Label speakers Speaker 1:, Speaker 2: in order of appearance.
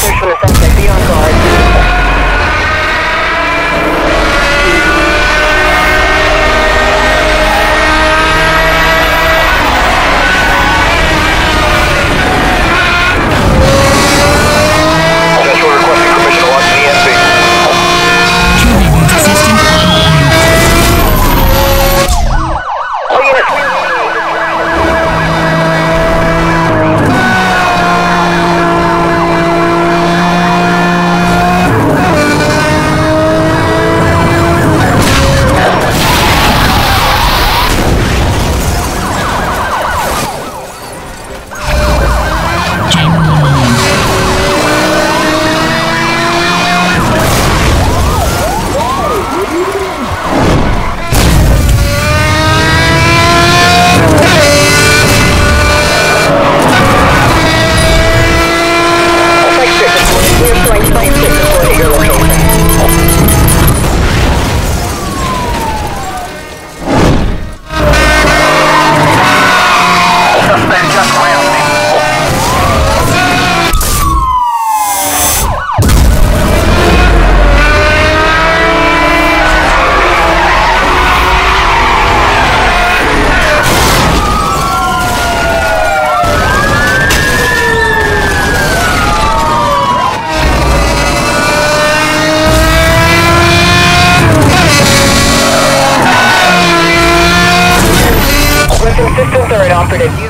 Speaker 1: detecting operative.